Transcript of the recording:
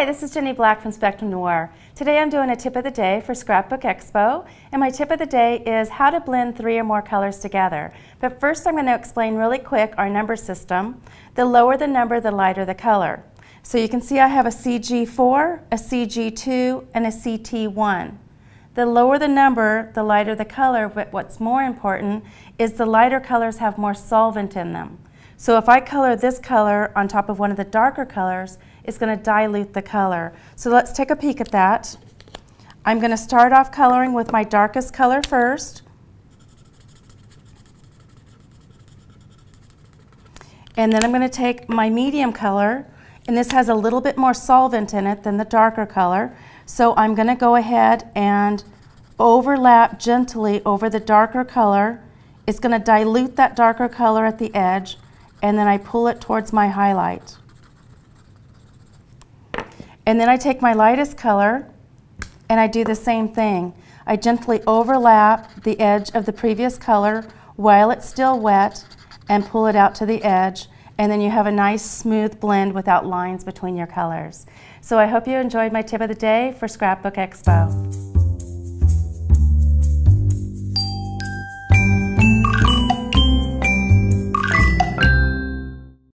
Hi, this is Jennie Black from Spectrum Noir. Today I'm doing a tip of the day for Scrapbook Expo, and my tip of the day is how to blend three or more colors together. But first I'm going to explain really quick our number system. The lower the number, the lighter the color. So you can see I have a CG4, a CG2, and a CT1. The lower the number, the lighter the color, but what's more important is the lighter colors have more solvent in them. So if I color this color on top of one of the darker colors, it's going to dilute the color. So let's take a peek at that. I'm going to start off coloring with my darkest color first. And then I'm going to take my medium color, and this has a little bit more solvent in it than the darker color. So I'm going to go ahead and overlap gently over the darker color. It's going to dilute that darker color at the edge and then I pull it towards my highlight. And then I take my lightest color and I do the same thing. I gently overlap the edge of the previous color while it's still wet and pull it out to the edge and then you have a nice smooth blend without lines between your colors. So I hope you enjoyed my tip of the day for Scrapbook Expo.